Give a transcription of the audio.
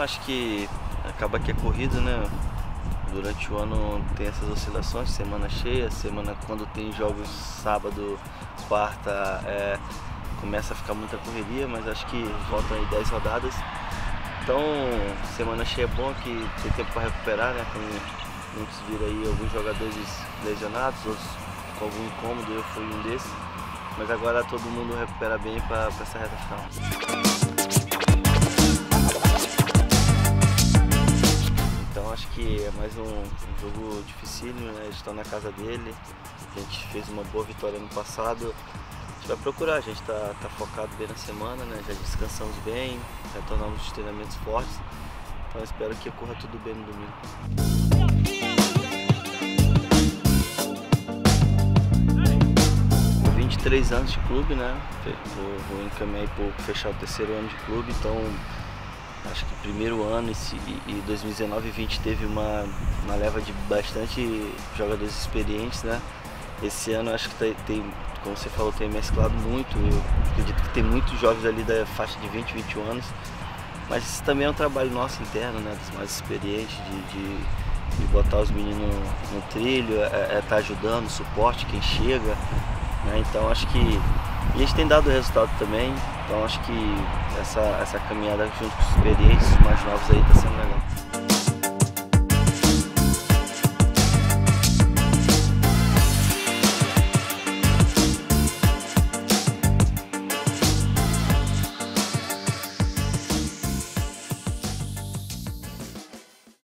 Acho que acaba que é corrido, né? Durante o ano tem essas oscilações, semana cheia, semana quando tem jogos sábado, quarta, é, começa a ficar muita correria, mas acho que voltam aí 10 rodadas. Então, semana cheia é bom que tem tempo para recuperar, né? Tem muitos viram aí alguns jogadores lesionados, outros com algum incômodo, eu fui um desses. Mas agora todo mundo recupera bem para essa reta final. Que é mais um, um jogo dificílimo, né? Estão na casa dele, a gente fez uma boa vitória no passado. A gente vai procurar, a gente está tá focado bem na semana, né? Já descansamos bem, retornamos os treinamentos fortes. Então espero que corra tudo bem no domingo. 23 anos de clube, né? Vou, vou encaminhar para fechar o terceiro ano de clube, então acho que primeiro ano e 2019 e 20 teve uma, uma leva de bastante jogadores experientes, né? Esse ano acho que tem, tem, como você falou, tem mesclado muito. Eu acredito que tem muitos jovens ali da faixa de 20, 21 anos. Mas isso também é um trabalho nosso interno, né? Dos mais experientes, de, de, de botar os meninos no trilho, é, é tá ajudando, suporte quem chega. Né? Então acho que e a gente tem dado resultado também, então acho que essa, essa caminhada junto com os experientes, mais novos aí está sendo legal.